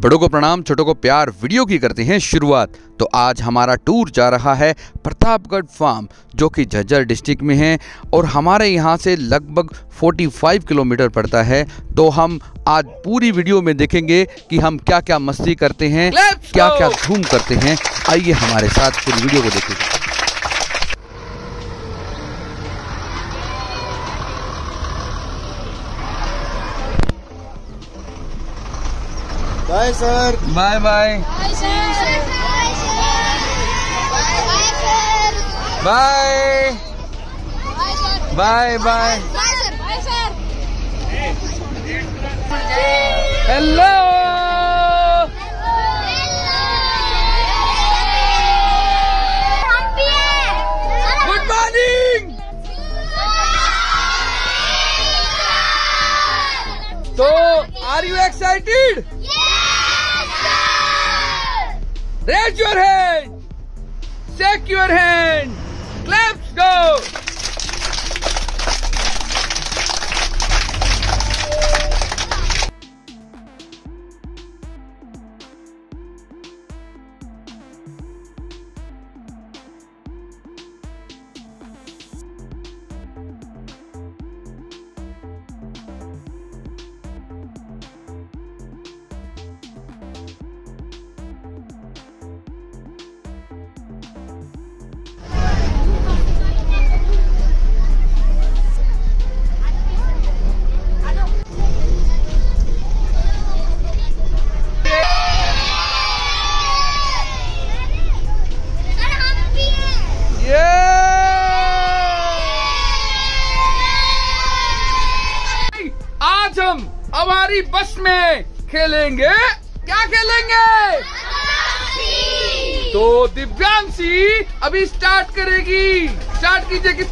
बड़ों को प्रणाम छोटों को प्यार वीडियो की करते हैं शुरुआत। तो आज हमारा टूर जा रहा है प्रतापगढ़ फार्म जो कि झज्जर डिस्ट्रिक्ट में है और हमारे यहाँ से लगभग 45 किलोमीटर पड़ता है। तो हम आज पूरी वीडियो में देखेंगे कि हम क्या क्या मस्ती करते हैं क्या क्या धूम करते हैं। आइए हमारे साथ पूरी वीडियो को देखेंगे bye sir bye bye Bye, sir. Bye, sir. Bye, sir. Bye bye bye Bye, sir. Bye, sir. Hello हम भी हैं। गुड मॉर्निंग तो are you excited Raise your hand. Shake your hand. Claps go.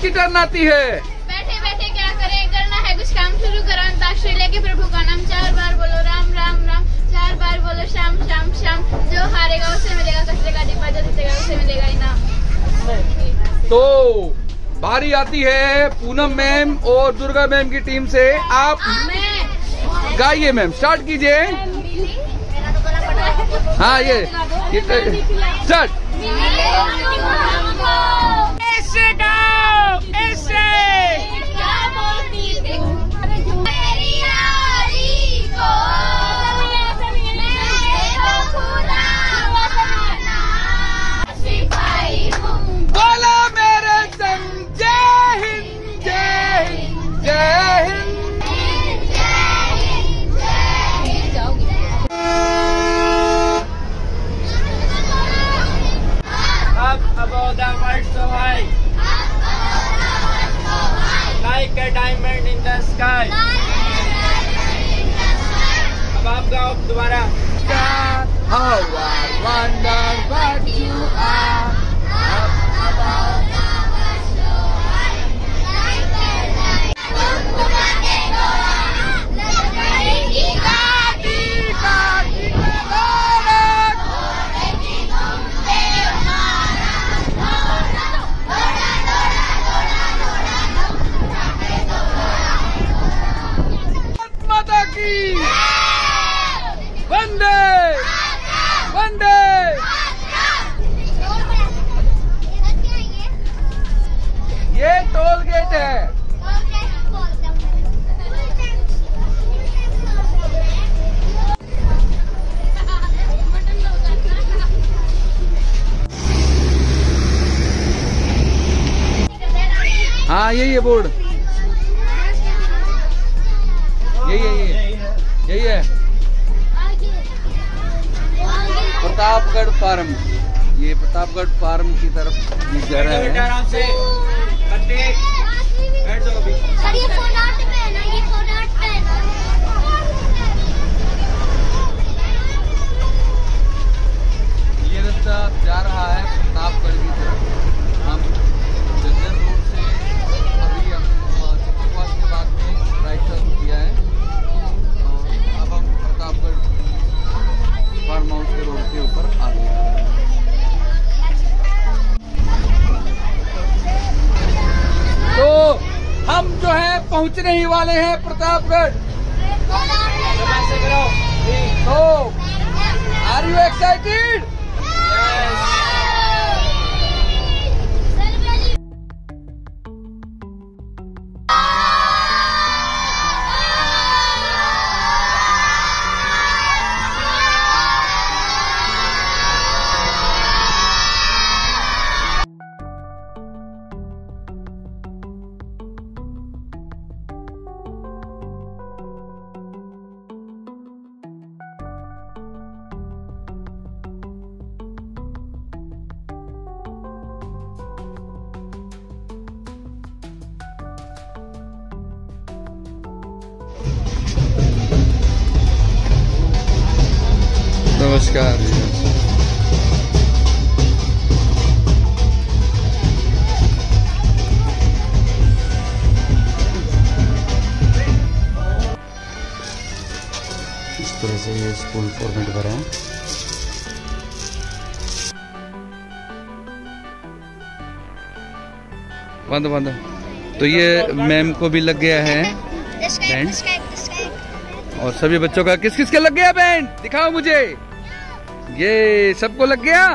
किसकी turn आती है? बैठे बैठे क्या करें? करना है कुछ काम शुरू करो अंताक्षरी लेके प्रभु का नाम चार बार बोलो राम राम राम। चार बार बोलो श्याम श्याम श्याम। जो हारेगा उसे मिलेगा कचरे का डिब्बा जो जीतेगा उसे मिलेगा इनाम तो बारी आती है पूनम मैम और दुर्गा मैम की टीम से। आप गाइए मैम स्टार्ट कीजिए। हाँ ये ये start high, like a diamond in the sky. अब आप गाओ दोबारा How I wonder what हाँ यही है बोर्ड। यही है यही है। यही है। प्रतापगढ़ फार्म। ये प्रतापगढ़ फार्म की तरफ़ ये घर है। है है ये रास्ता जा रहा है। वाले हैं प्रतापगढ़। तो आर यू एक्साइटेड बंद बंद। तो ये मैम को भी लग गया है। बैंड और सभी बच्चों का किस किस का लग गया बैंड दिखाओ मुझे। ये सबको लग गया?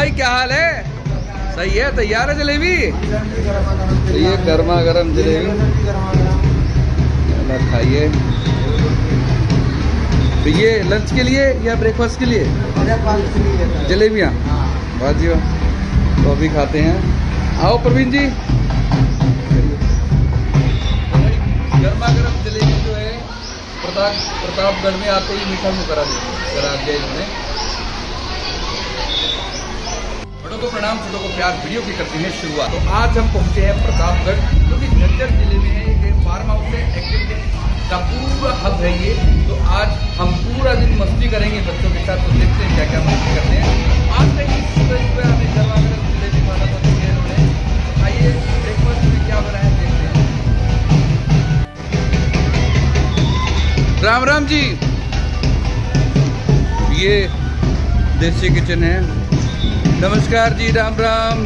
भाई क्या हाल है? सही है तैयार है जलेबी? तो ये गर्मा गर्म जलेबी। खाइए। तो ये लंच के लिए या ब्रेकफास्ट के लिए? जलेबियाँ। वाह जी वाह। तो अभी खाते हैं। आओ प्रवीण जी। गर्मा गर्म जलेबी जो है प्रताप प्रतापगढ़ में आते ही मीठा मुँह करा दिया करा दिया इन्होंने बड़ों को प्रणाम छोटों को प्यार, वीडियो की करते हैं शुरुआत। तो आज हम पहुँचे हैं प्रतापगढ़, जो कि झज्जर ज़िले में है एक फार्म हाउस है एक्टिविटी का पूरा हब है ये। तो आज हम पूरा दिन मस्ती करेंगे बच्चों के साथ तो देखते हैं क्या क्या मस्ती करते हैं। आज तक सुबह सुबह हमें तो आइए ब्रेकफास्ट में क्या बना है, देखते हैं। राम राम जी। ये देसी किचन है। नमस्कार जी, राम राम।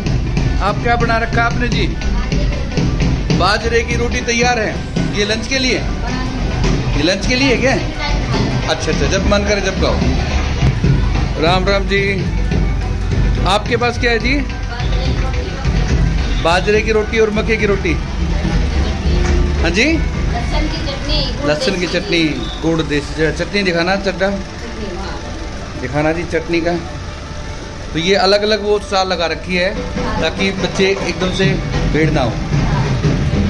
आप क्या बना रखा आपने जी? बाजरे की रोटी तैयार है। ये लंच के लिए? ये लंच के लिए क्या? अच्छा अच्छा जब मन करे जब खाओ। राम राम जी। आपके पास क्या है जी? बाजरे की रोटी और मक्के की रोटी। हाँ जी? लहसुन की चटनी, गुड़ देसी, चटनी दिखाना, चड्डा। दिखाना जी, चटनी का। तो ये अलग अलग वो साल लगा रखी है, ताकि बच्चे एकदम से भीड़ ना हो।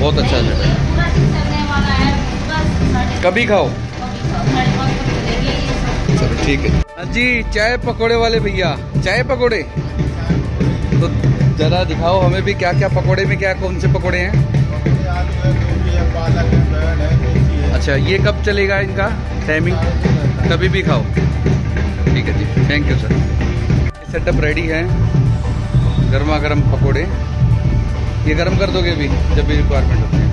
बहुत अच्छा है। कभी खाओ। चलो, ठीक है। हाँ जी, चाय पकोड़े वाले भैया, चाय पकोड़े? तो जरा दिखाओ हमें भी क्या क्या पकोड़े में क्या, कौन से पकोड़े हैं? अच्छा ये कब चलेगा इनका? टाइमिंग कभी भी खाओ। ठीक है जी। Thank you sir setup ready है। गर्मा गर्म पकोड़े। ये गर्म कर दोगे भी, जब भी रिक्वायरमेंट होती है।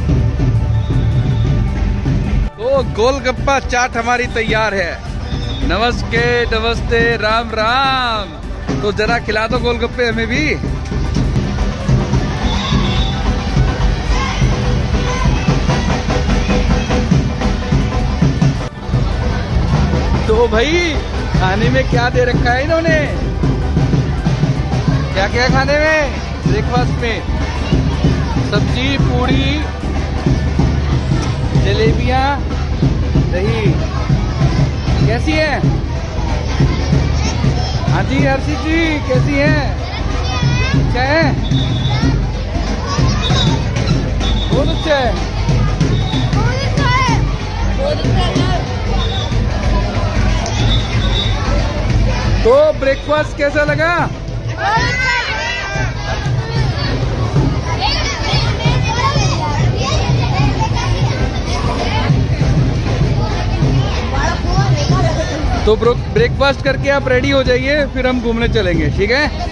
तो गोलगप्पा चाट हमारी तैयार है। नमस्ते नमस्ते, राम राम। तो जरा खिला दो गोलगप्पे हमें भी। तो भाई, खाने में क्या दे रखा है इन्होंने? क्या क्या खाने में? ब्रेकफास्ट में। सब्ज़ी, पूड़ी, जलेबियाँ, दही। कैसी है? हाँ जी, हर्षित जी, कैसी है? क्या है? बहुत अच्छा है। तो ब्रेकफास्ट कैसा लगा? तो ब्रेकफास्ट करके आप रेडी हो जाइए फिर हम घूमने चलेंगे ठीक है?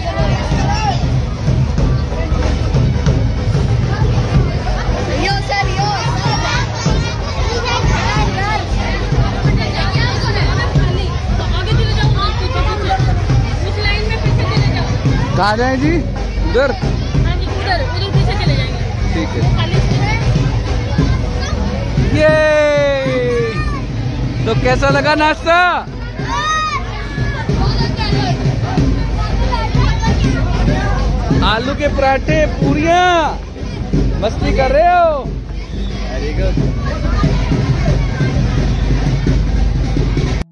कहाँ जाए जी? उधर हाँ जी उधर उधर पीछे चले जाएँगे। ठीक है। ये तो कैसा लगा नाश्ता? आलू के पराठे पूरिया मस्ती कर रहे हो?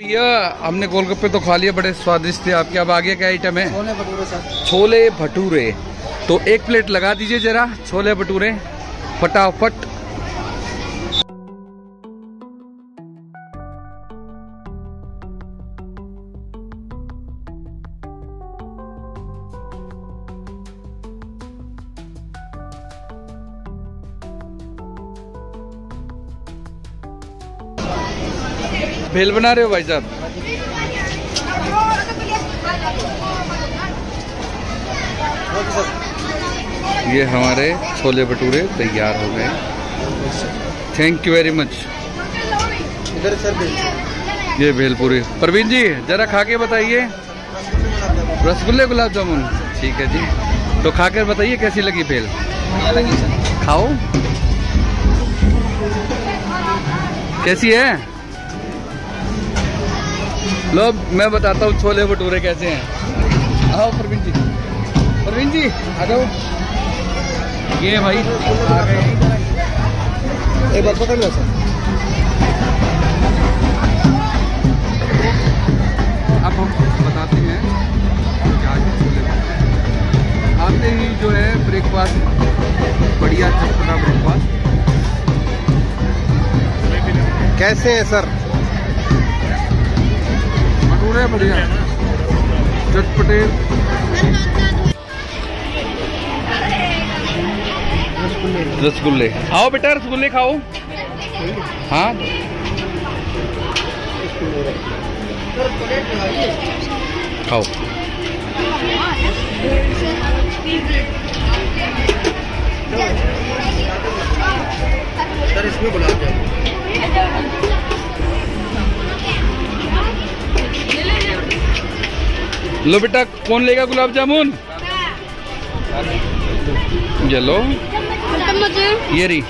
भैया हमने गोलगप्पे तो खा लिए बड़े स्वादिष्ट थे आपके। अब आगे क्या आइटम है? छोले भटूरे सर। छोले भटूरे। तो एक प्लेट लगा दीजिए जरा छोले भटूरे फटाफट। भेल बना रहे हो भाई साहब? ये हमारे छोले भटूरे तैयार हो गए। थैंक यू वेरी मच इधर सर ये भेलपुरी प्रवीण जी जरा खा के बताइए। रसगुल्ले गुलाब जामुन। ठीक है जी। तो खा कर बताइए कैसी लगी भेल? खाओ। कैसी है? लो मैं बताता हूँ छोले भटूरे कैसे हैं। आओ प्रवीण जी। प्रवीण जी, आ जाओ। ये भाई। एक बार पकड़ लो। सर अब हम बताते हैं क्या छोले। आते ही जो है ब्रेकफास्ट बढ़िया चटपटा ब्रेकफास्ट कैसे है, सर? भटूरे बढ़िया। चटपटे रसगुल्ले। आओ बेटा रसगुल्ले खाओ। हाँ? खाओ। सर इसमें गुलाब लो बेटा कौन लेगा गुलाब जामुन? ये लो। ये रही।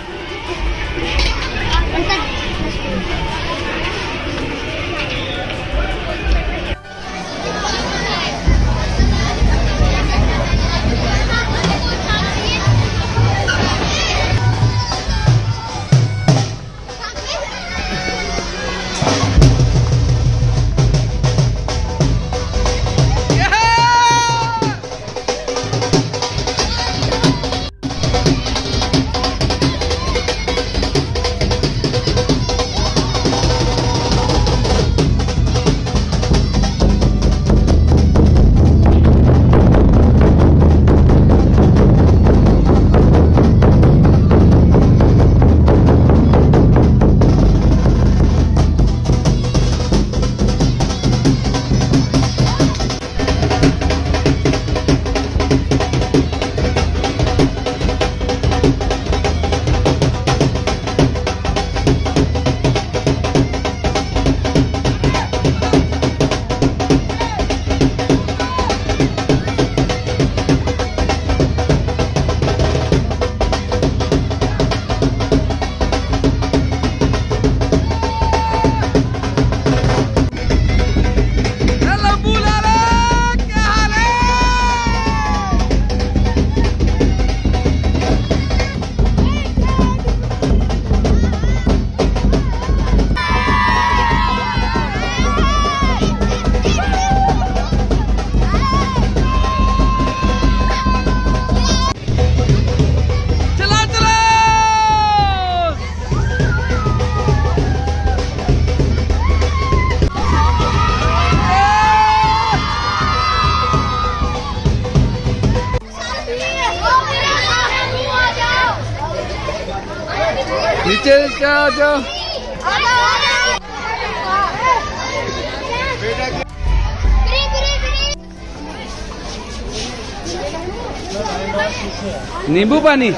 नींबू पानी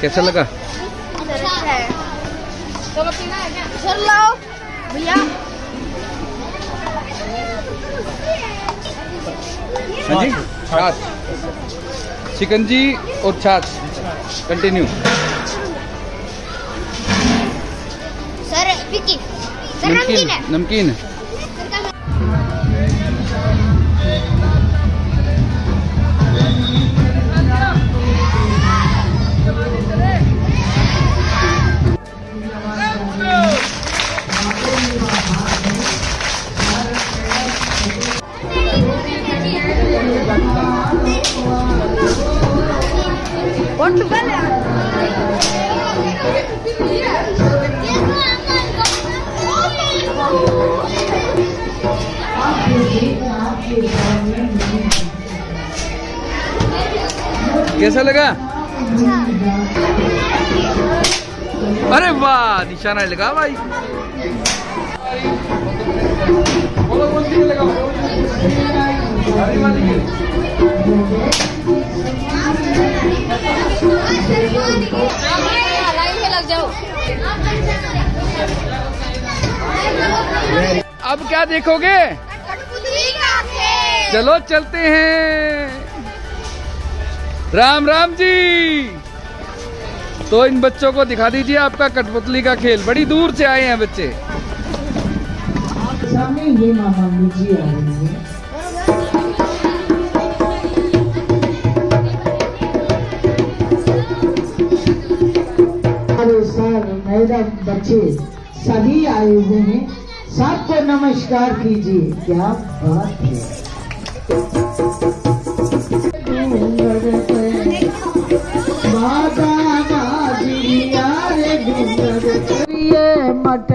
कैसा लगा? भैया हाँ जी छाछ। चिकन जी और छाछ। कंटिन्यू सर सर नमकीन नमकीन है। निशाना लगा भाई। लग जाओ अब क्या देखोगे? चलो चलते हैं। राम राम जी। तो इन बच्चों को दिखा दीजिए आपका कठपुतली का खेल। बड़ी दूर से आए हैं बच्चे। सर, मैडम, बच्चे, सभी आए हुए हैं। सबको नमस्कार कीजिए। क्या बात है।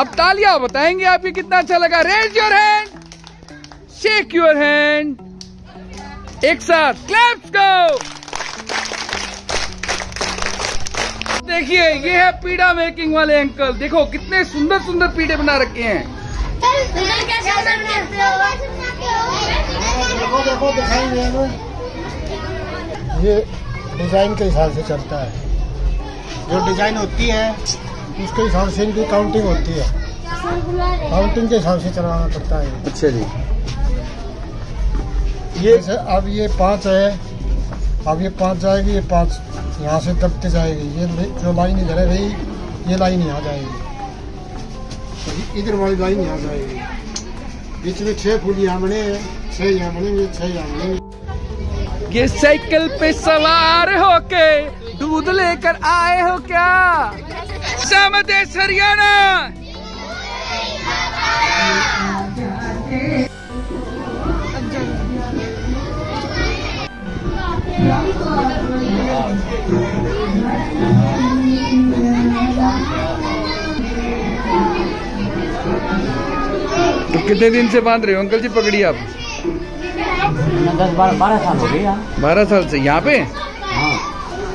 अब तालियाँ बताएँगे आपको कितना अच्छा लगा। Raise your hand shake your hand एक साथ क्लैप्स गो देखिए, ये है पीड़ा मेकिंग वाले अंकल। देखो, कितने सुंदर सुंदर पीड़े बना रखे हैं। ये डिज़ाइन के हिसाब से चलता है। जो डिज़ाइन होती है उसके हिसाब से इनकी काउंटिंग होती है। काउंटिंग के हिसाब से चलाना पड़ता है। अच्छा जी। ये अब ये पाँच है अब ये पाँच जाएगी ये पाँच यहाँ से दबते जाएगी। ये जो लाइन इधर है भाई ये लाइन यहाँ जाएगी। तो इधर वाली लाइन यहाँ जाएगी। बीच में छह फूल यहाँ बने हैं छह यहाँ बनेंगे छह यहाँ बनेंगे। ये साइकिल पे सवार होके दूध लेकर आए हो क्या? समदेश हरियाणा तो कितने दिन से बाँध रहे हो? अंकल जी पकड़ी आप। दस बारह बारह साल हो गए बारह साल से। यहाँ पे?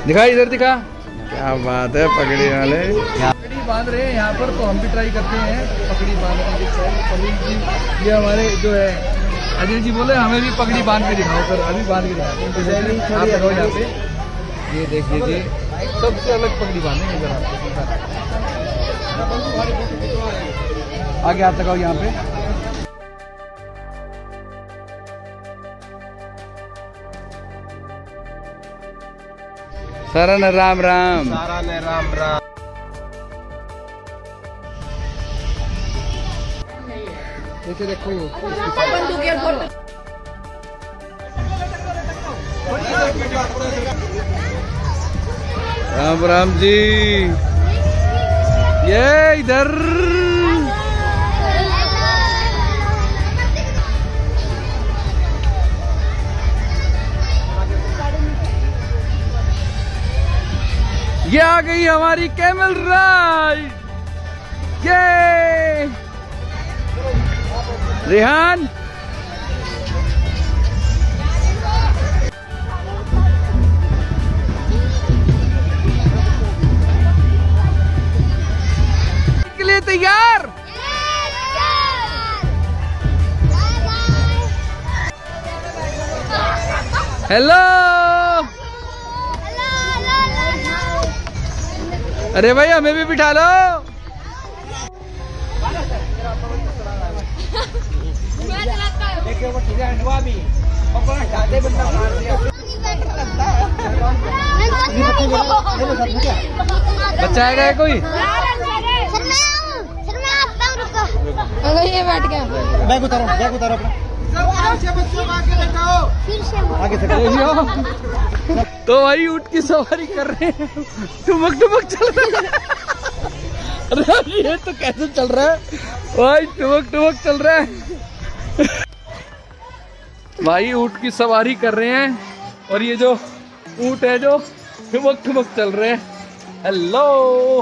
दिखा इधर दिखा। क्या बात है पकड़ी वाले। पकड़ी बाँध रहे हैं यहाँ पर तो हम भी ट्राई करते हैं। पकड़ी बांधने की ये हमारे जो है अजय जी बोले हमें भी पकड़ी बाँध के दिखाओ सर अभी बाँध के दिखाओ। यहाँ पे। ये देख लीजिए सबसे अलग पगड़ी बांधेंगे इधर आपको आगे हाथ लगाओ यहाँ पे। सरन राम राम। सारा ने राम राम। देखो देखो। राम राम जी। ये इधर। ये आ गई हमारी कैमल राइड ये रेहान। के लिए तैयार। हेलो अरे भाई हमें भी बिठा लो। बच्चा आएगा कोई? ये बैठ गया। बैग उतारो बैग उतारो अपना। आगे से तो भाई ऊँट की सवारी कर रहे हैं। टुमक टुमक चल रहा है। अरे ये तो कैसे चल रहा है? भाई टुमक टुमक चल रहा है। भाई ऊँट की सवारी कर रहे हैं। और ये जो ऊँट है जो ठुमक ठुमक चल रहे हैं। हेलो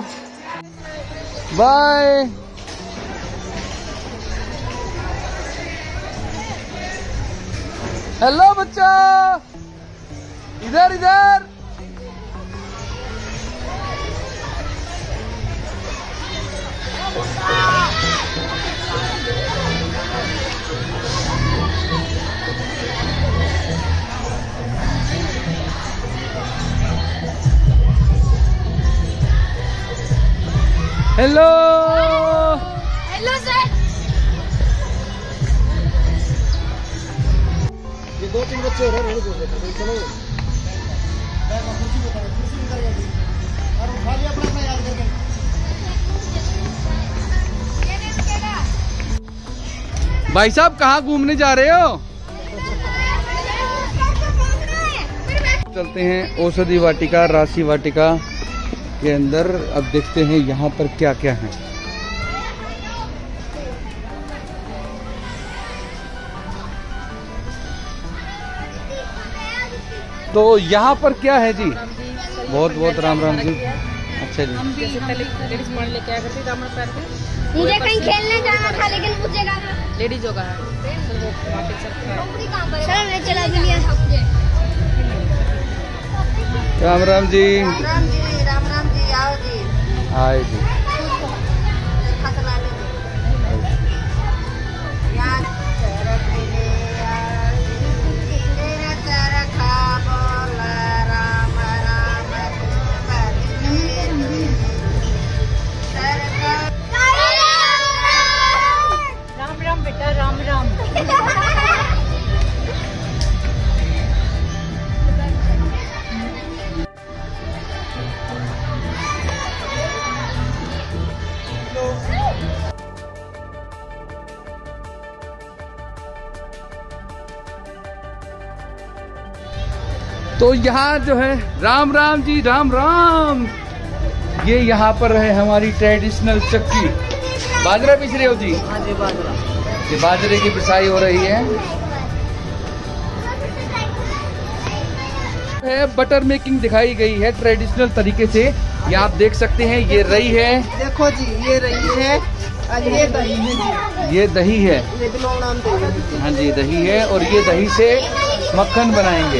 बाय हेलो बच्चा। इधर इधर। हेलो हेलो सर दो तीन बच्चे चलो और अपना याद करके भाई साहब, कहाँ घूमने जा रहे हो? चलते हैं औषधि वाटिका, राशि वाटिका के अंदर। अब देखते हैं यहाँ पर क्या क्या है। तो यहाँ पर क्या है जी? बहुत बहुत राम राम जी। अच्छा जी। मुझे कहीं खेलने जाना था लेकिन मुझे लेडीज़ होगा चला राम राम जी। राम जी राम राम जी आओ जी। हाय जी। बेटा राम राम। तो यहाँ जो है राम राम जी राम राम। ये यहाँ पर है हमारी ट्रेडिशनल चक्की। बाजरा पिस रहे हो जी? हाँ जी बाजरा। ये बाजरे की पिसाई हो रही है। है बटर मेकिंग दिखाई गई है ट्रेडिशनल तरीके से। ये आप देख सकते हैं ये रई है। देखो जी ये रही है और ये दही है ये दही है। हाँ। जी दही है और ये दही से मक्खन बनाएँगे।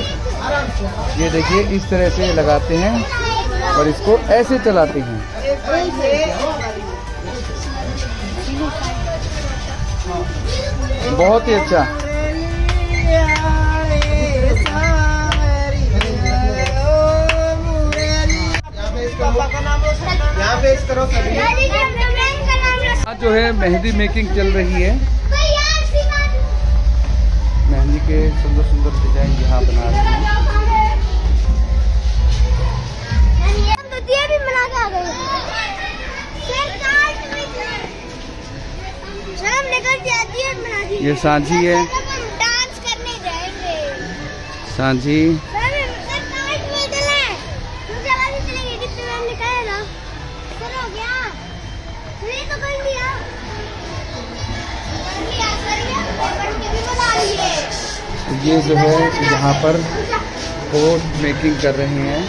ये देखिए इस तरह से लगाते हैं और इसको ऐसे चलाते हैं। बहुत ही अच्छा। यहाँ जो है मेहंदी मेकिंग चल रही है। मेहंदी के सुंदर सुंदर डिज़ाइन यहाँ बना रहे हैं। ये सांझी है। सांझी। ये जो है यहाँ पर कोट मेकिंग कर रहे हैं।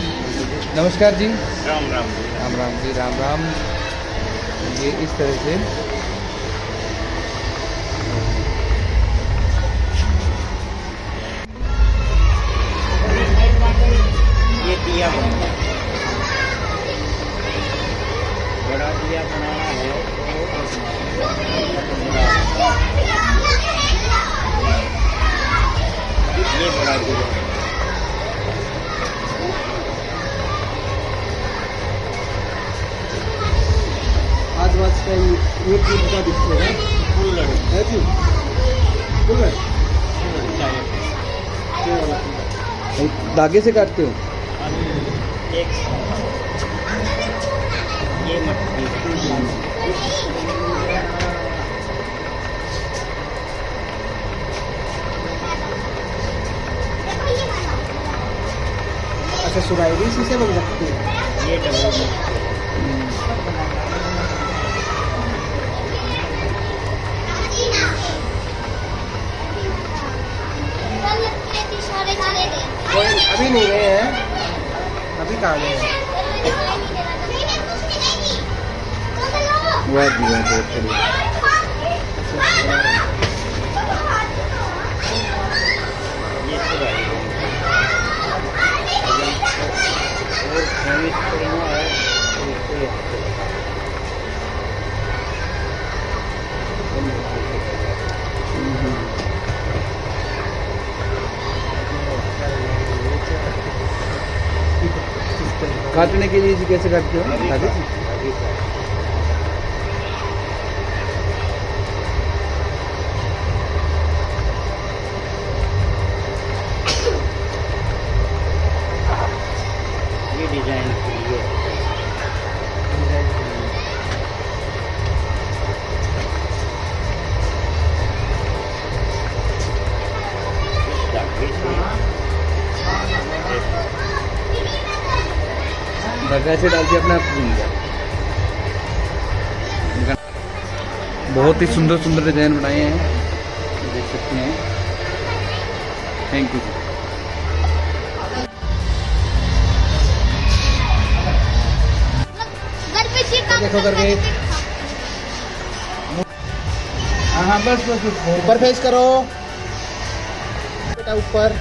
नमस्कार जी। राम राम। राम राम जी राम राम। ये इस तरह से धागे से काटते हो? एक ये मटकी अच्छा सुराई भी इसी से बन सकती है? ये अभी नहीं गए हैं। अभी कहाँ गए हैं? वह भी काटने के लिए जी कैसे काटते हो? धागा से डाल के अपने आप घूम गया। बहुत ही सुंदर सुंदर डिज़ाइन बनाए हैं। देख सकते हैं। थैंक यू देखो करके। हाँ हाँ बस बस ऊपर फेस करो। बेटा ऊपर।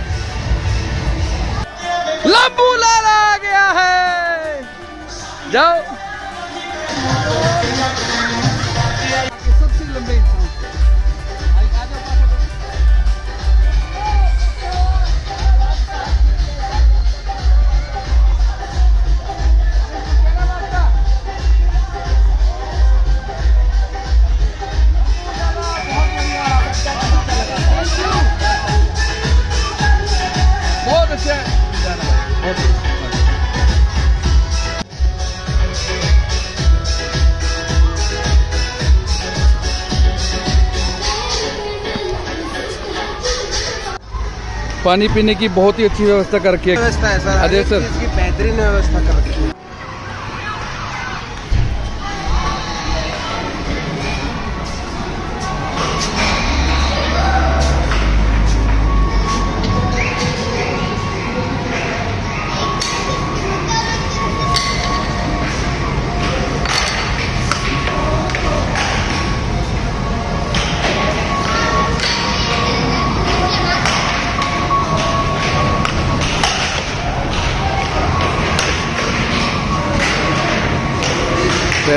पानी पीने की बहुत ही अच्छी व्यवस्था कर रखी है व्यवस्था है सर अजय सर। इसकी बेहतरीन व्यवस्था कर रखी है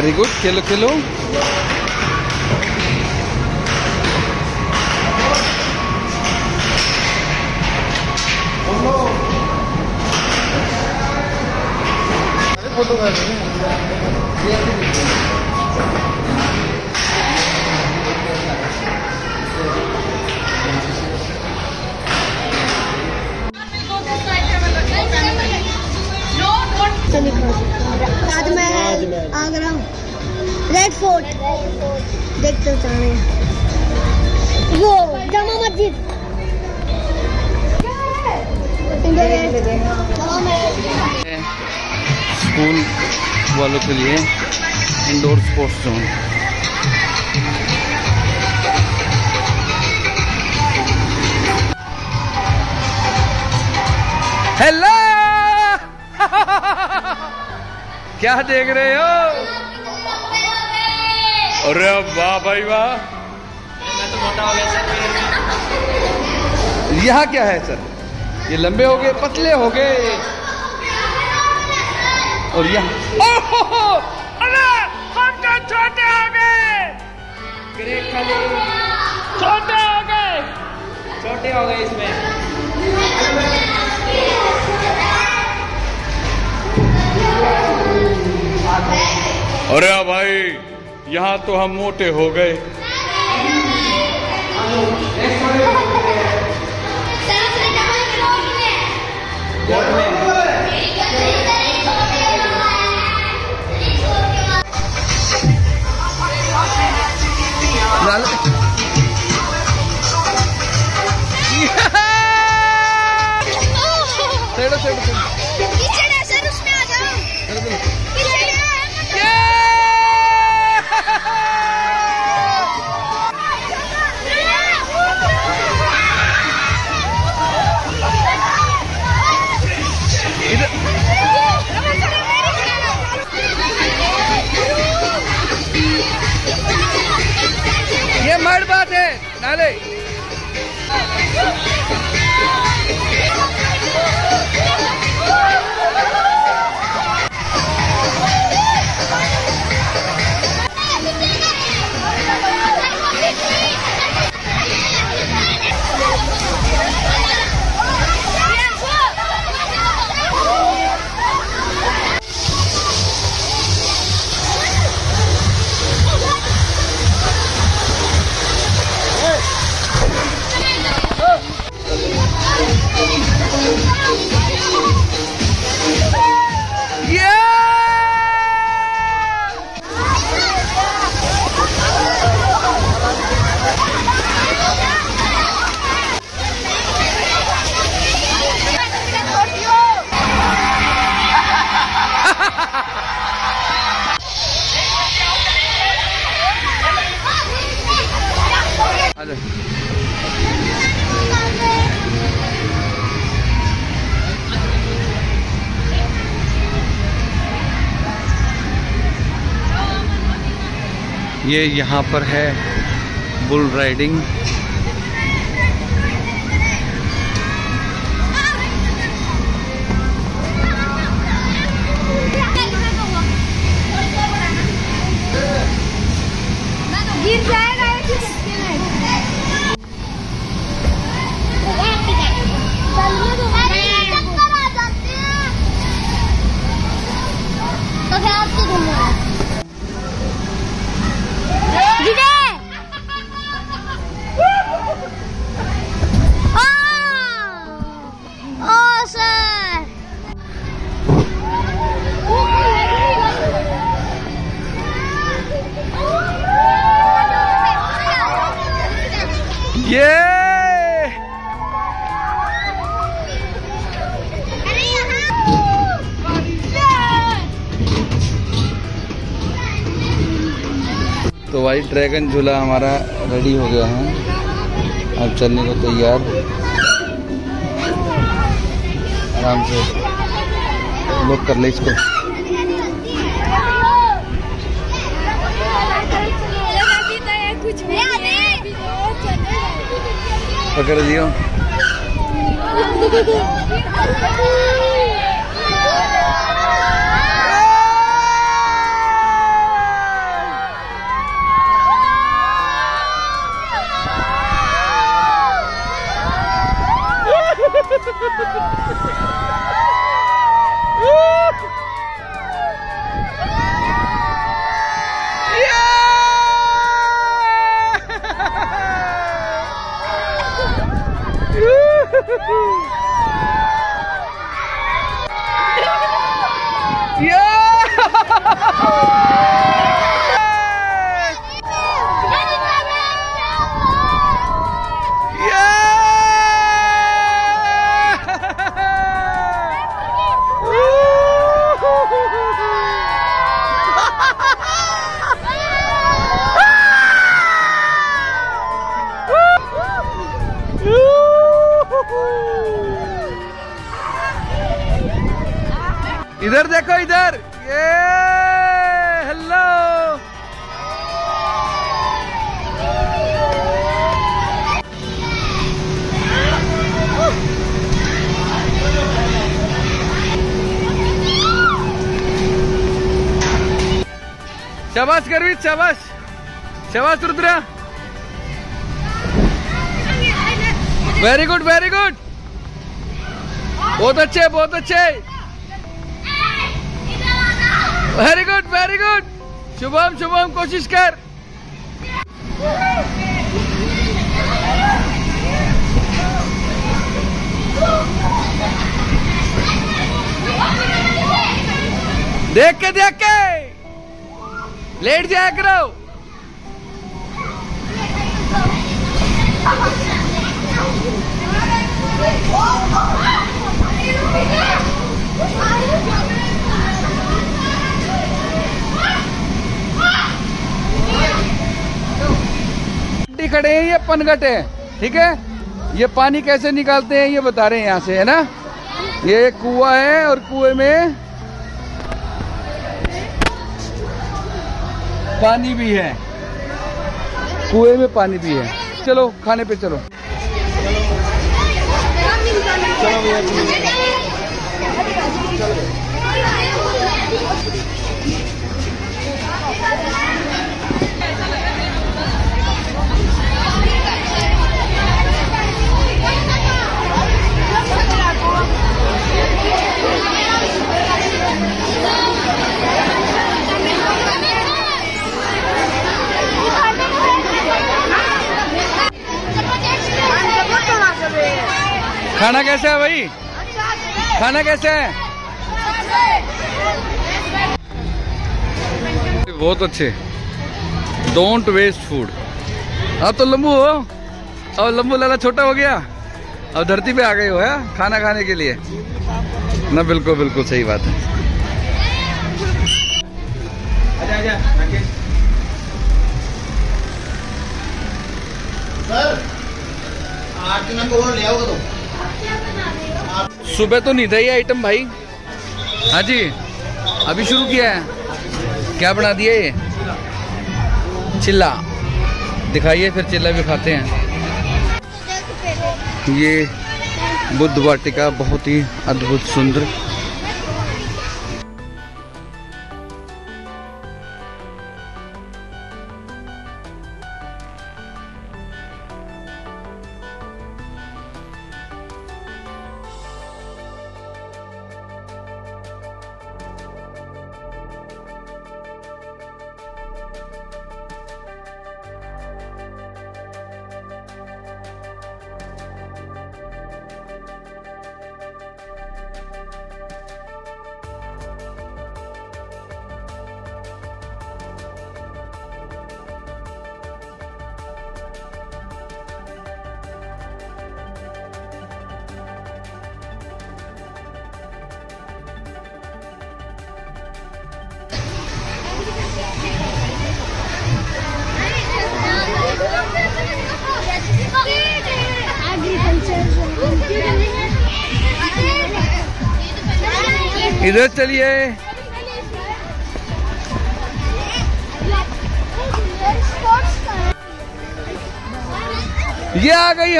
वेरी गुड खेलो खेलो फोटो कर रहे हैं Red Fort देखते चलने वो, जामा मस्जिद। स्कूल वालों के लिए इंडोर स्पोर्ट्स जोन हेलो क्या देख रहे हो? अरे वाह भाई वाह। तो यहाँ क्या है, सर? ये लंबे हो गए, पतले हो गए। और यहाँ! अरे, हम तो छोटे हो गए। छोटे हो गए। छोटे हो गए इसमें। अरे भाई। यहाँ तो हम मोटे हो गए। है नाले ये यहाँ पर है बुल राइडिंग ड्रैगन झूला हमारा रेडी हो गया है। अब चलने को तैयार। आराम से लोग कर ले इसको। पकड़ दियो शाबाश करवीत शाबाश शाबाश Rudra. Very good very good बहुत अच्छे बहुत अच्छे। Very good very good Shubham Shubham, कोशिश कर। देख के देख के। लेट जाया करो। खड़े हैं, ये पनघट है, ठीक है? ये पानी कैसे निकालते हैं, ये बता रहे हैं यहाँ से, है ना? ये कुआ है और कुएँ में पानी भी है। कुएँ में पानी भी है। चलो खाने पे चलो। खाना कैसा है भाई? खाना कैसा है? बहुत अच्छे। डोंट वेस्ट फ़ूड अब तो लंबू हो। अब लंबू लाला छोटा हो गया। अब धरती पे आ गए हो, है? खाना खाने के लिए। ना, बिल्कुल बिल्कुल सही बात है। आजा आजा, राकेश। आठ नंबर ले आओगे तुम सुबह तो नहीं था ये आइटम भाई। हाँ जी, अभी शुरू किया है। क्या बना दिया ये? चिल्ला। दिखाइए, फिर चिल्ला भी खाते हैं। ये बुद्ध वाटिका बहुत ही अद्भुत, सुंदर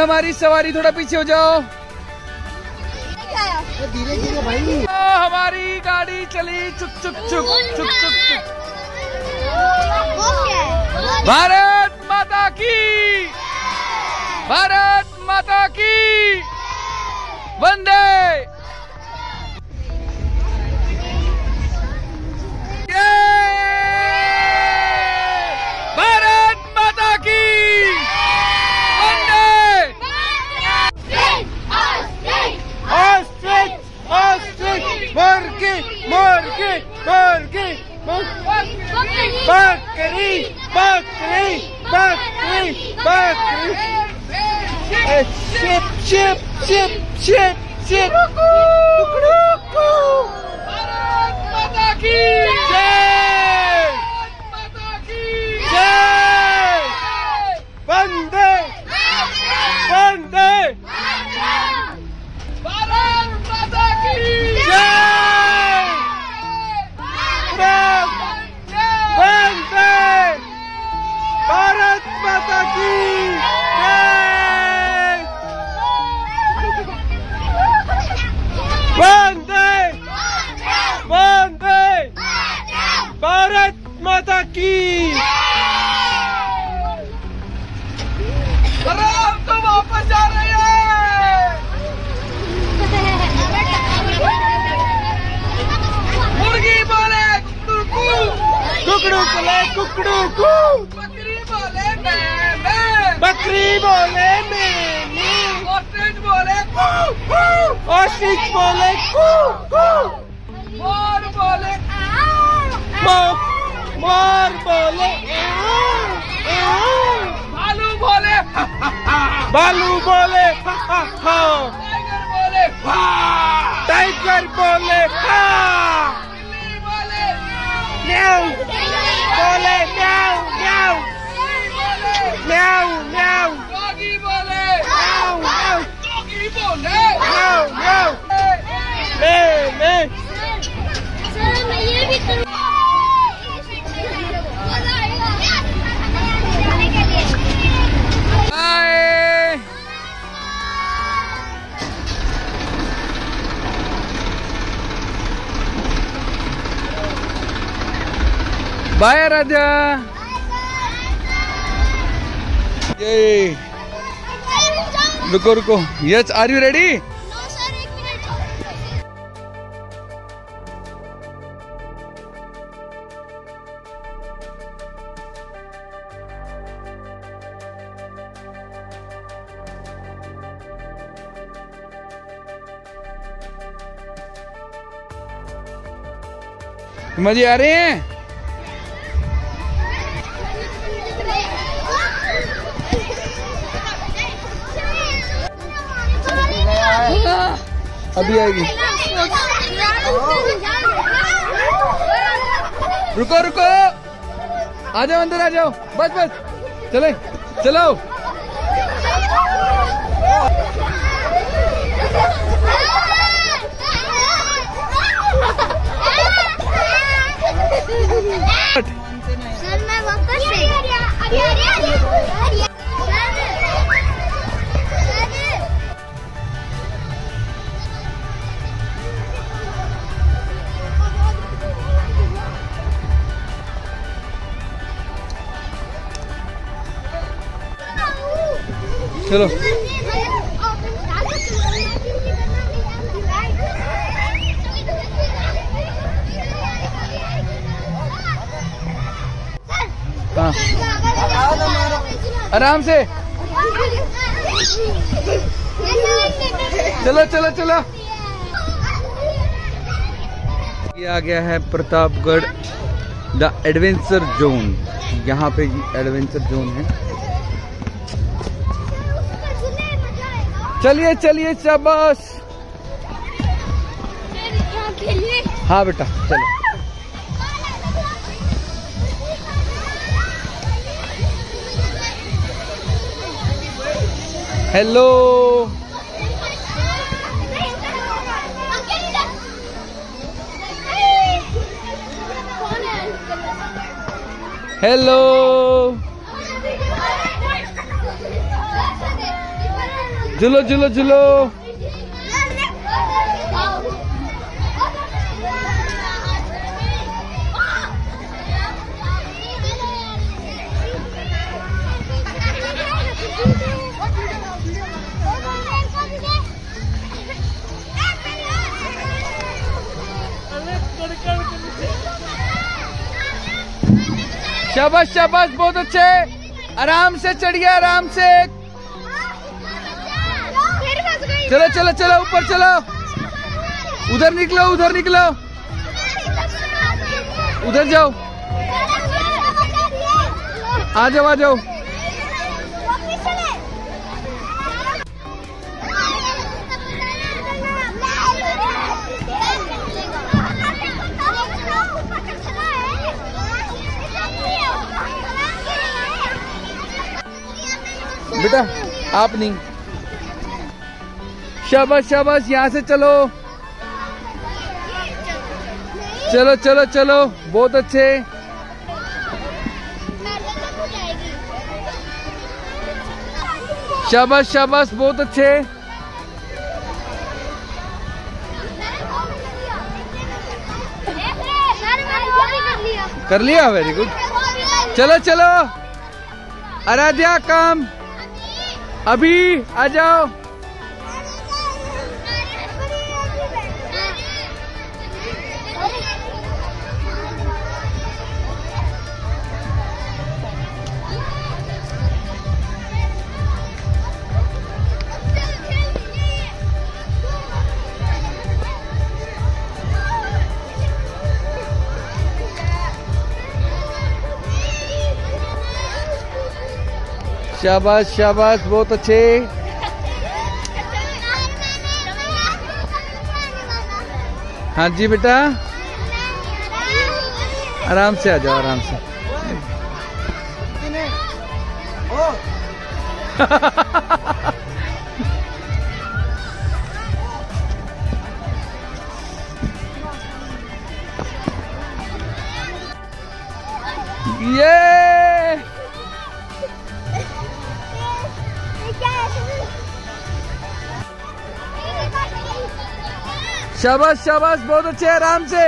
हमारी सवारी थोड़ा पीछे हो जाओ। धीरे धीरे भाई हमारी गाड़ी चली चुक चुक चुक चुक चुक चुक भारत माता की। भारत माता की। वंदे। Bakri! Bakri! Bakri! Bakri! chip, chip, chip, chip, chip. रुको रुको यस आर यू रेडी मज़े आ रहे हैं? अभी आएगी। रुको रुको। आ जाओ, अंदर आ जाओ। बस बस। चले चलो सर मैं वापस चलो। हाँ। आराम से। चलो चलो चलो। आ गया है प्रतापगढ़ द एडवेंचर जोन। यहाँ पे एडवेंचर जोन है। चलिए चलिए शाबाश। हाँ बेटा चलो। हेलो। हेलो। झूलो झूलो झूलो। शाबाश शाबाश बहुत अच्छे। आराम से चढ़िए आराम से। चलो चलो चलो, ऊपर चलो। उधर निकलो उधर निकलो। उधर जाओ। आ जाओ आ जाओ। बेटा, आप नहीं। शाबाश शाबाश, यहाँ से चलो। चलो चलो चलो, बहुत अच्छे। शाबाश शाबाश, बहुत अच्छे। कर लिया? वेरी गुड चलो चलो। आराध्या, काम। अभी आ जाओ। शाबाश शाबाश बहुत अच्छे। हाँ जी बेटा। आराम से आ जाओ आराम से। शाबाश शाबाश बहुत अच्छे आराम से।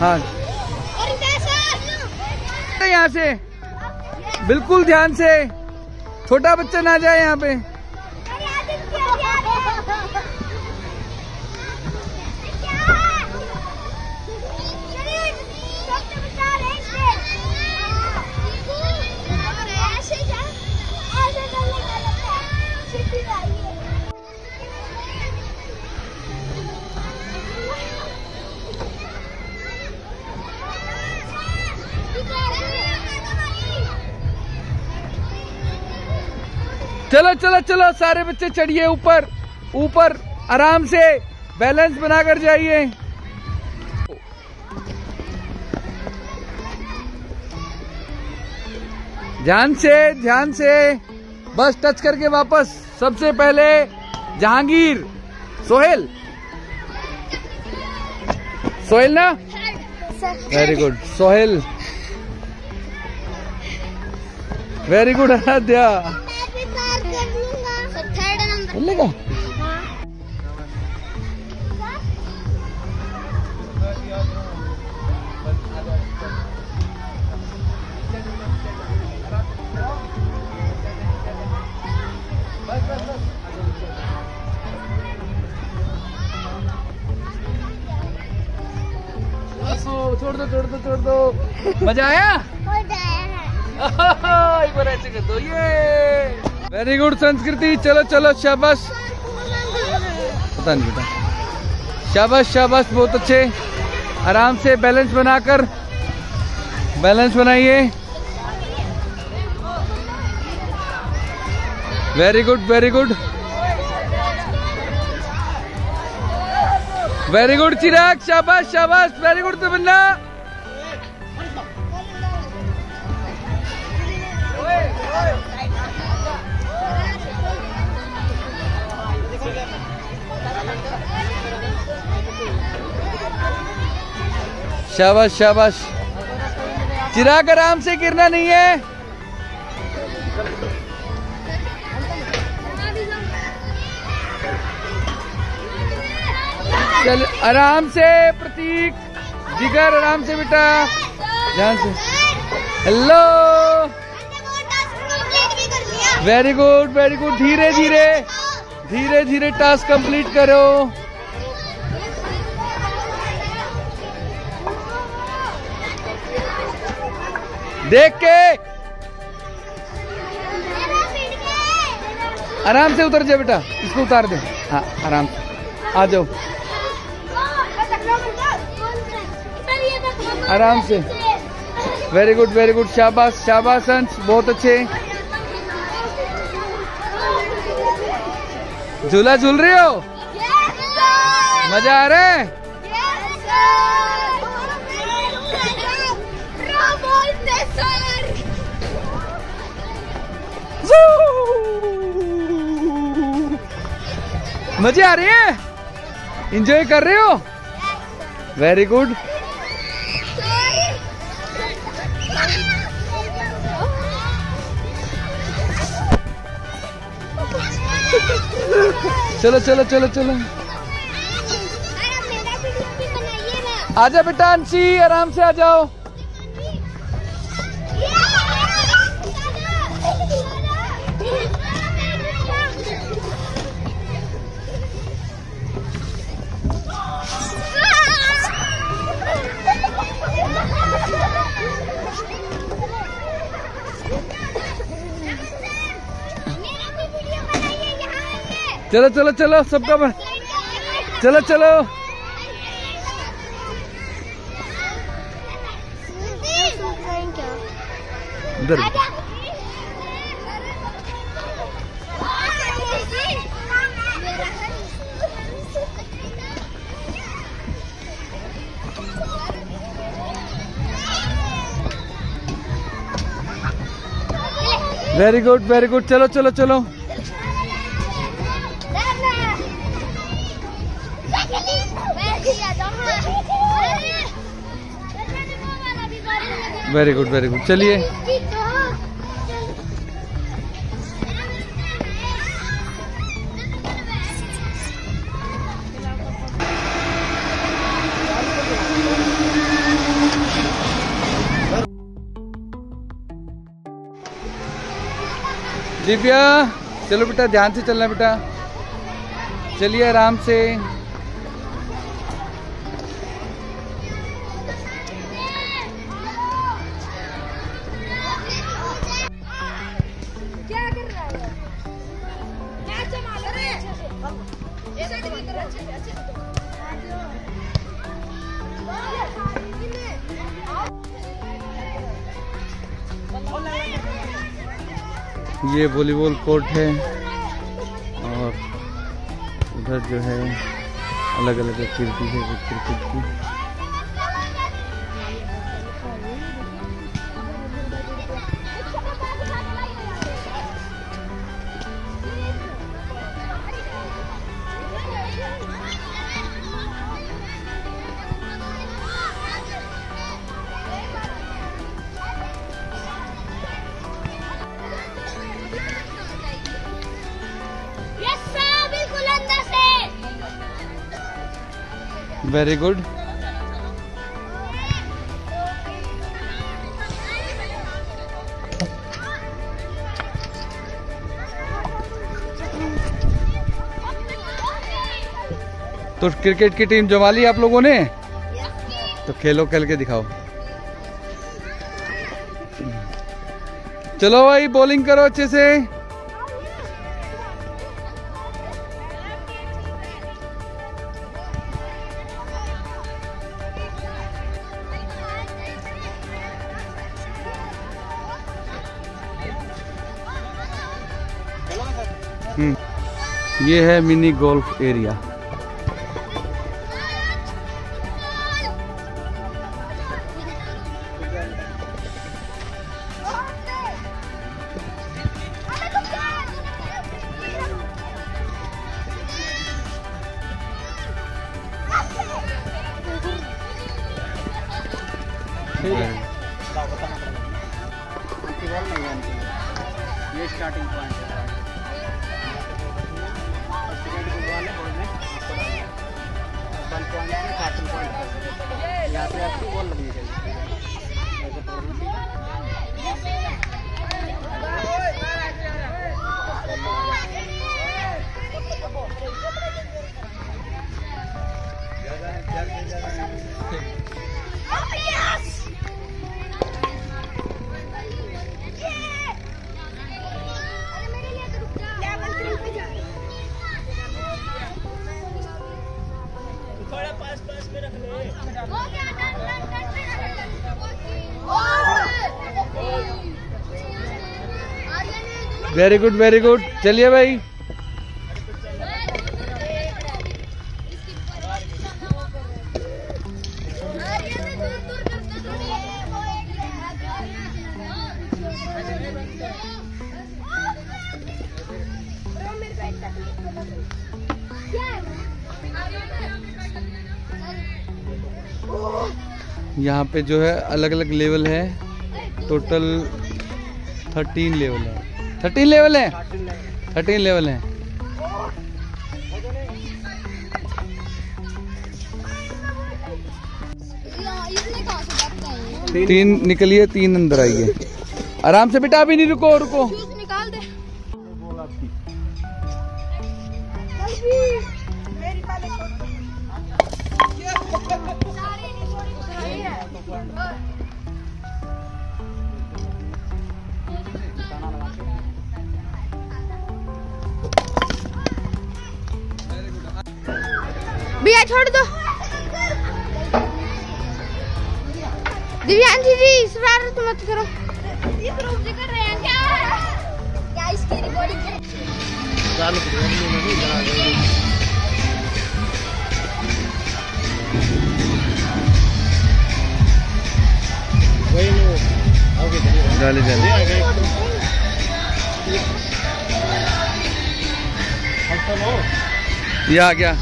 हाँ। यहाँ से। बिल्कुल ध्यान से। छोटा बच्चा ना जाए यहाँ पे। चलो चलो चलो, सारे बच्चे चढ़िए ऊपर ऊपर, आराम से, बैलेंस बनाकर जाइए। ध्यान से ध्यान से, बस टच करके वापस, सबसे पहले जहांगीर, सोहेल। सोहेल ना? Very good Sohail. Very good Aradhya. मिलेगा छोड़ दो छोड़ दो छोड़ दो। मज़ा आया? एक बार ऐसे कर दो ये। वेरी गुड संस्कृति चलो चलो शाबाश पता नहीं पता शाबाश शाबाश बहुत अच्छे। आराम से बैलेंस बनाकर बैलेंस बनाइए। Very good very good very good Chirag शाबाश शाबाश वेरी गुड तमन्ना शाबाश शाबाश। चिराग आराम से गिरना नहीं है। चल, आराम से प्रतीक, जिगर आराम से बेटा। ध्यान से। Hello very good very good धीरे धीरे धीरे धीरे टास्क कंप्लीट करो। देख के। आराम से उतर जाए बेटा इसको उतार दे। हाँ आराम से। आ जाओ। आराम से। वेरी गुड वेरी गुड शाबाश शाबाश अंश बहुत अच्छे। झूला झूल रहे हो? मज़ा आ रहा है? मज़े आ रहे हैं? इंजॉय कर रहे हो? वेरी गुड चलो चलो चलो चलो। आजा बेटा अंशी आराम से आ जाओ। चलो चलो चलो, सबका बन... चलो चलो। उधर वेरी गुड वेरी गुड चलो चलो चलो। वेरी गुड वेरी गुड चलिए। दिव्या, चलो बेटा, ध्यान से चलना बेटा। चलिए आराम से। ये वॉलीबॉल कोर्ट है और उधर जो है अलग अलग एक्टिविटी है क्रिकेट की। वेरी गुड तो क्रिकेट की टीम जमा ली आप लोगों ने? तो खेलो, खेल के दिखाओ। चलो भाई बॉलिंग करो अच्छे से। ये है मिनी गोल्फ एरिया। ये स्टार्टिंग पॉइंट है। वेरी गुड वेरी गुड चलिए भाई। यहाँ पे जो है अलग अलग लेवल है। टोटल थर्टीन लेवल है। थर्टीन लेवल है? थर्टीन लेवल है। तीन निकलिए तीन अंदर आइए। आराम से बेटा अभी नहीं रुको रुको। डाले डाले ये आ गया।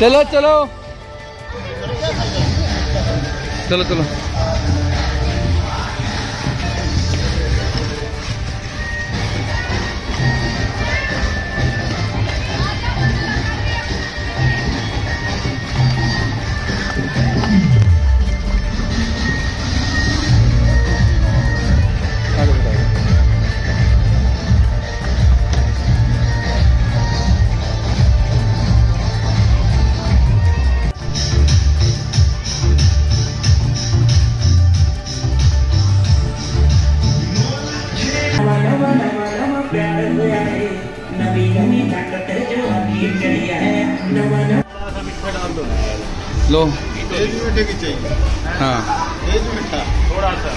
चलो चलो। चलो चलो।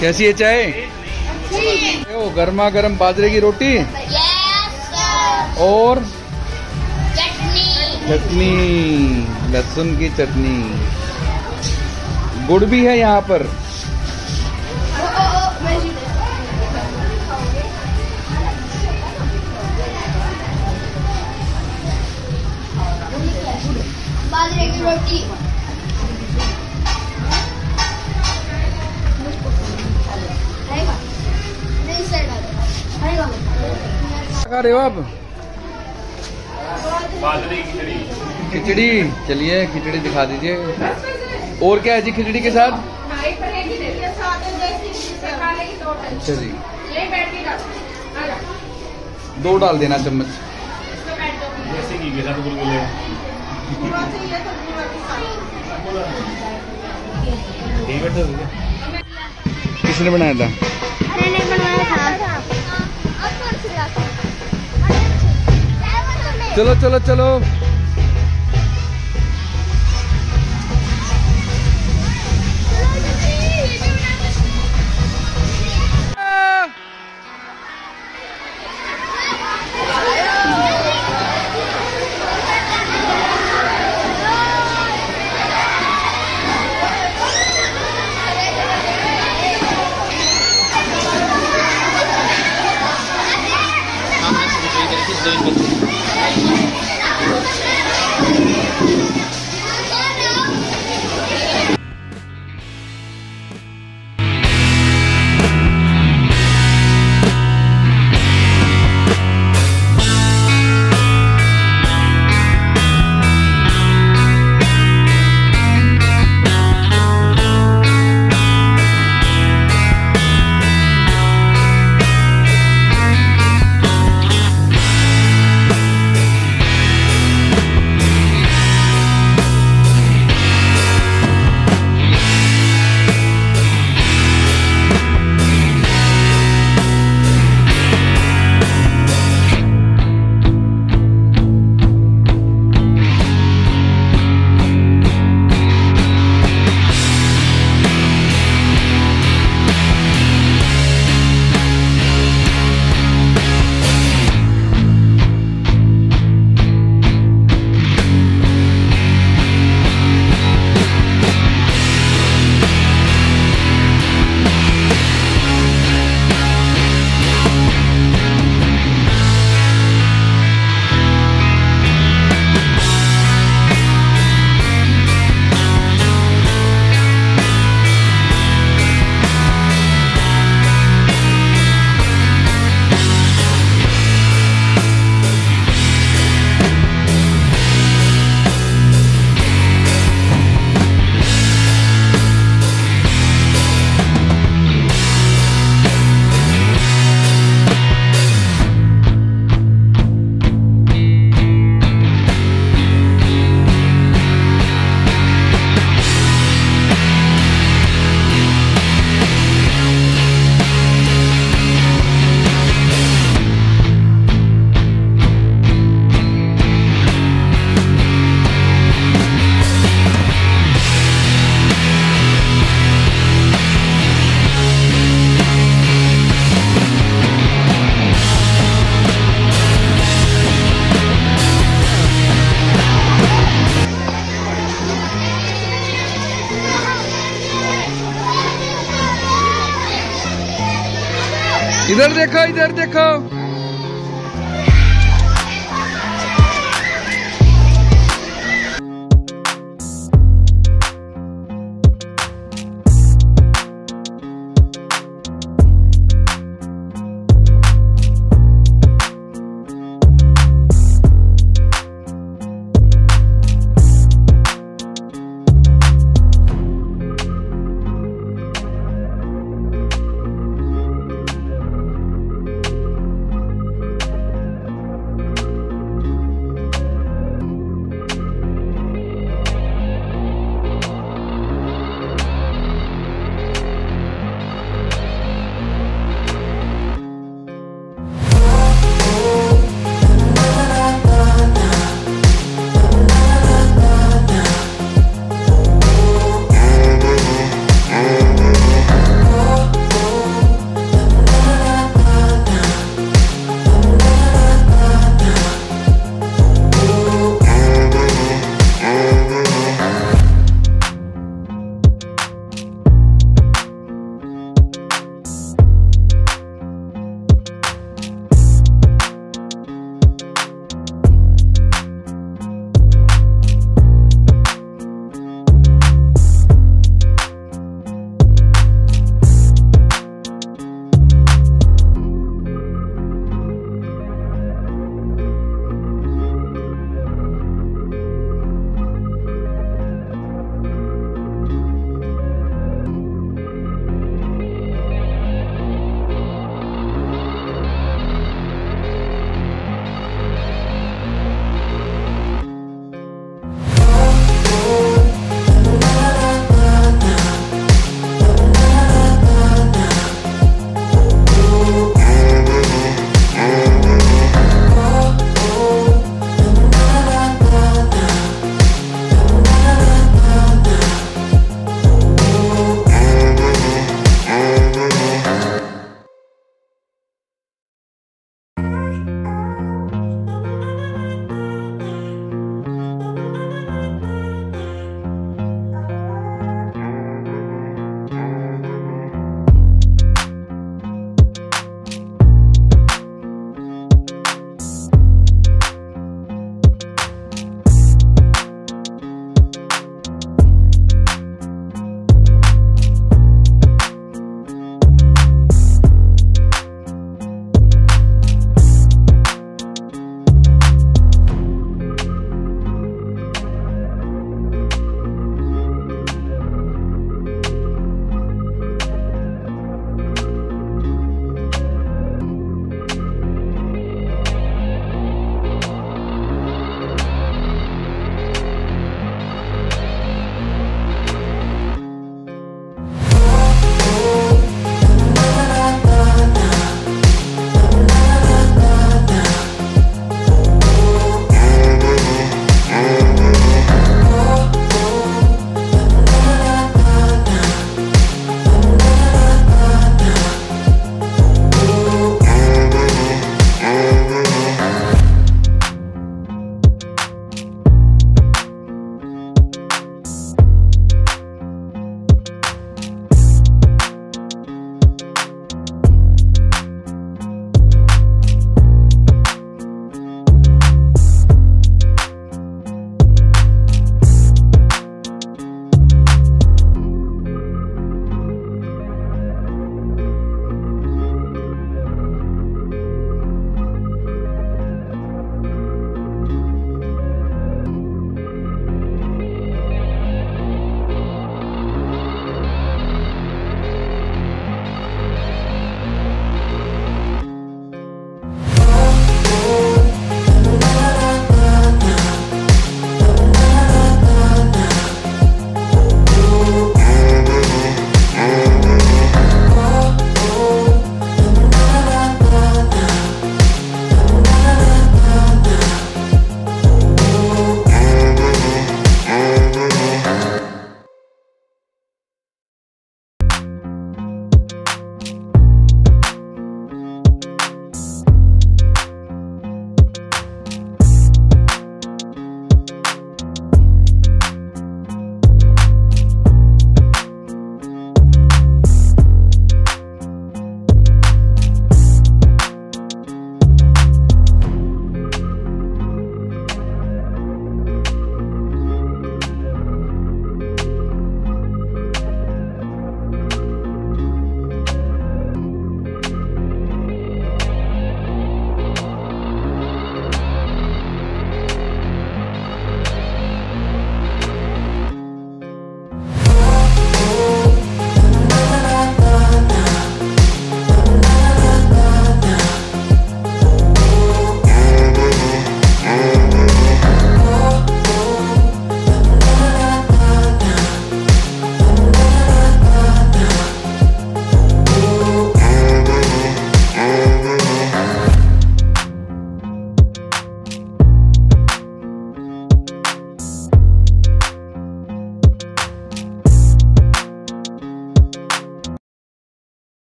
कैसी है चाय? ओ गर्मा गर्म बाजरे की रोटी? और? चटनी। चटनी लहसुन की चटनी। गुड़ भी है यहाँ पर? खा रहे हो आप? खिचड़ी। चलिए खिचड़ी दिखा दीजिए। और क्या है जी खिचड़ी के साथ? अच्छा जी। दो डाल देना चम्मच। किसने बनाया था? मैंने बनवाया था। चलो चलो चलो देखो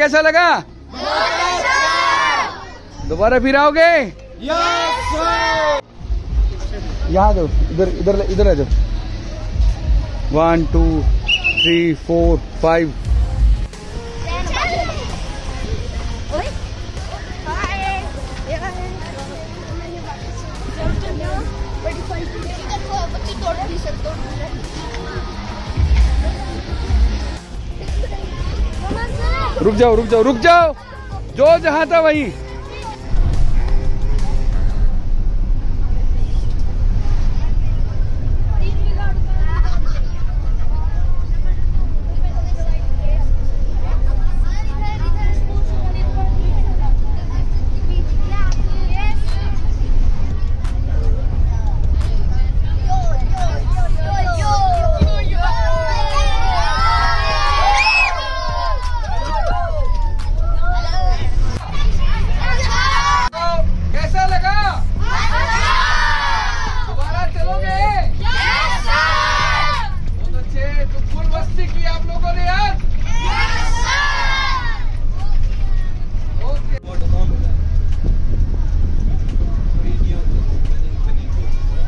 कैसा लगा? दोबारा फिर आओगे? यहाँ जाओ, इधर इधर इधर आ जाओ। One two three four five रुक जाओ रुक जाओ रुक जाओ। जो जहाँ था वही कैसा लगा दोबारा चलोगे बहुत अच्छे तो फुल मस्ती की आप लोगों ने आज ओके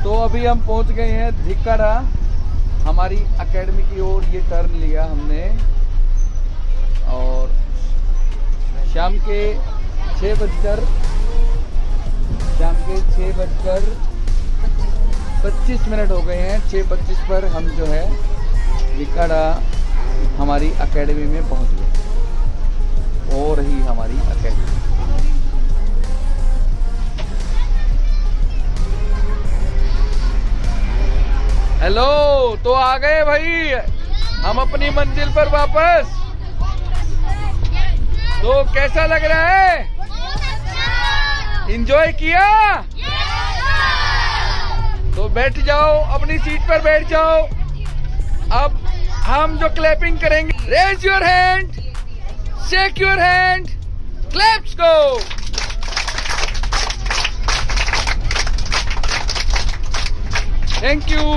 तो अभी हम पहुँच गए हैं धिक्कारा। हमारी एकेडमी की ओर ये टर्न लिया हमने। और शाम के छः बजकर, शाम के छः बजकर पच्चीस मिनट हो गए हैं। छः पच्चीस पर हम जो है विकाड़ा हमारी एकेडमी में पहुँच गए। हो रही हमारी एकेडमी हेलो तो आ गए भाई। हम अपनी मंजिल पर वापस। तो कैसा लग रहा है? इंजॉय किया? तो बैठ जाओ, अपनी सीट पर बैठ जाओ। अब हम जो क्लैपिंग करेंगे raise your hand shake your hand claps को थैंक यू